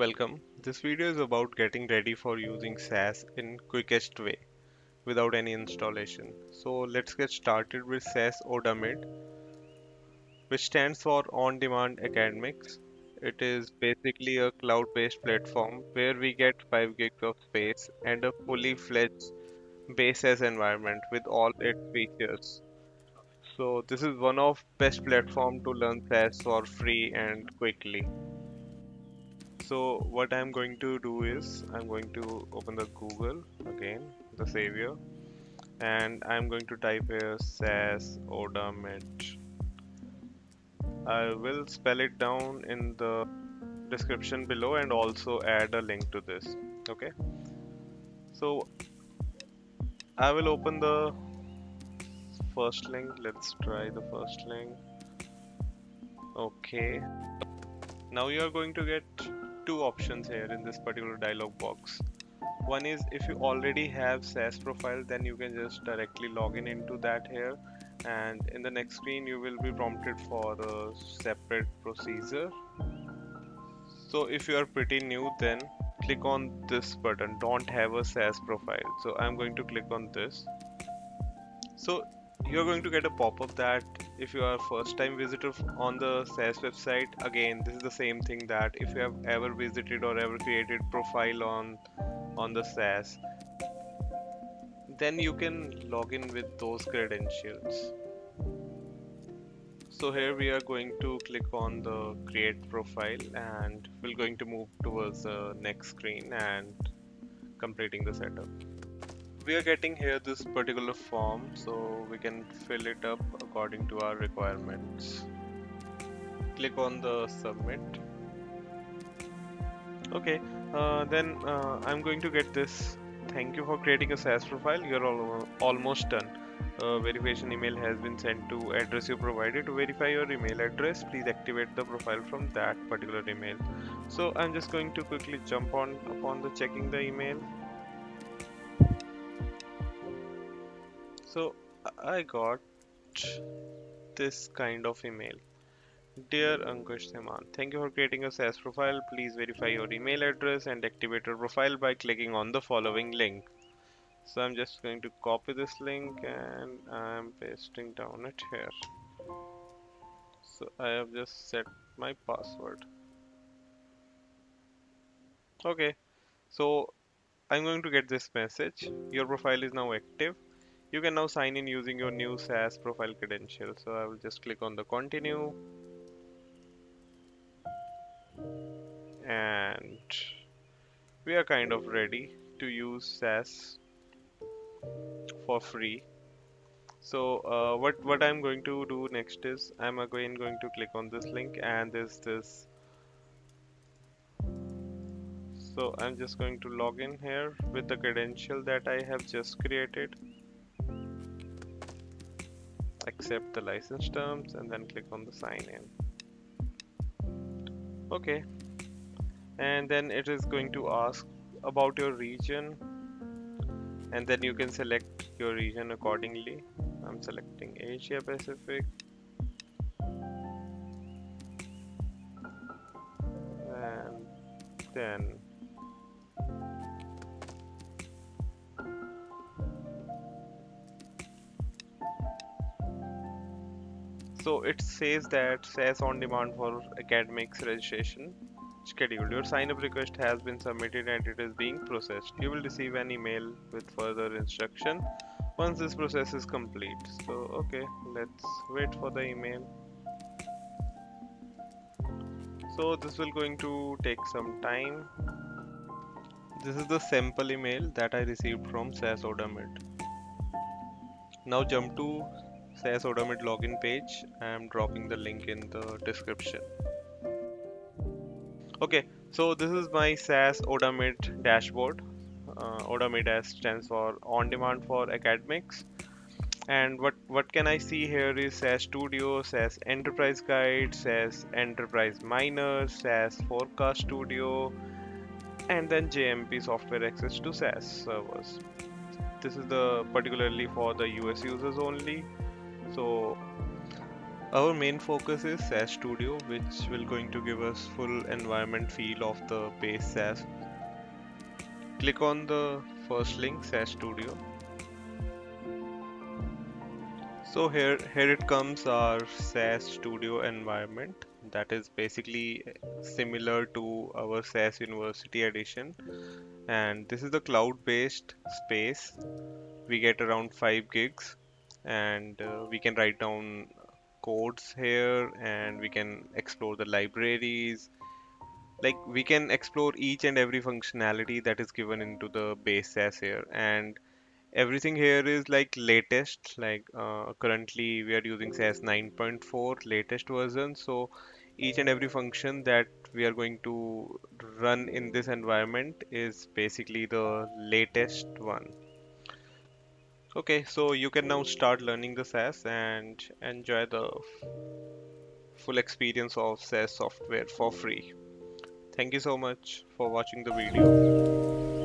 Welcome. This video is about getting ready for using SAS in quickest way without any installation. So let's get started with SAS Odamid, which stands for On Demand Academics. It is basically a cloud-based platform where we get 5 gigs of space and a fully fledged base environment with all its features. So this is one of best platform to learn SAS for free and quickly. So what I'm going to do is I'm going to open the Google again, the savior, and I'm going to type here SAS Odamid. I will spell it down in the description below and also add a link to this. Okay. So I will open the first link let's try the first link okay now you are going to get two options here in this particular dialog box. One is if you already have SAS profile then you can just directly log in into that here. And in the next screen you will be prompted for a separate procedure. So if you are pretty new then click on this button. Don't have a SAS profile. So I'm going to click on this. So you're going to get a pop-up that if you are first time visitor on the SAS website again this is the same thing that if you have ever visited or ever created profile on on the SAS then you can log in with those credentials. So here we are going to click on the create profile and we're going to move towards the next screen and completing the setup we are getting here this particular form so we can fill it up according to our requirements. Click on the submit. Okay uh, then uh, I'm going to get this. Thank you for creating a SAS profile you're al almost done. Uh, verification email has been sent to address you provided. To verify your email address please activate the profile from that particular email. So I'm just going to quickly jump on upon the checking the email so I got this kind of email Dear Ankush Seman, thank you for creating a SAS profile. Please verify your email address and activate your profile by clicking on the following link. So I'm just going to copy this link and I'm pasting down it here. So I have just set my password. Okay, so I'm going to get this message. Your profile is now active you can now sign in using your new SAS profile credential. So I will just click on the continue and we are kind of ready to use SAS for free. So uh, what what I'm going to do next is I'm again going to click on this link and there's this so I'm just going to log in here with the credential that I have just created accept the license terms and then click on the sign in. Okay. And then it is going to ask about your region. And then you can select your region accordingly. I'm selecting Asia Pacific. And then so it says that SAS on demand for academics registration scheduled. Your sign up request has been submitted and it is being processed. You will receive an email with further instruction once this process is complete. So okay, let's wait for the email. So this will going to take some time. This is the sample email that I received from SAS Odamid. Now jump to SAS Odamid login page. I am dropping the link in the description. Okay, so this is my SAS Odamid dashboard. Uh, Odamid stands for On Demand for Academics. And what, what can I see here is SAS Studio, SAS Enterprise Guide, SAS Enterprise Miner, SAS Forecast Studio, and then JMP software access to SAS servers. This is the particularly for the US users only so our main focus is SAS Studio which will going to give us full environment feel of the base SAS. Click on the first link SAS Studio. So here, here it comes our SAS Studio environment that is basically similar to our SAS University edition and this is the cloud based space we get around 5 gigs and uh, we can write down codes here and we can explore the libraries. Like we can explore each and every functionality that is given into the base SAS here. And everything here is like latest. Like uh, currently we are using SAS 9.4 latest version. So each and every function that we are going to run in this environment is basically the latest one Okay, so you can now start learning the SAS and enjoy the full experience of SAS software for free. Thank you so much for watching the video.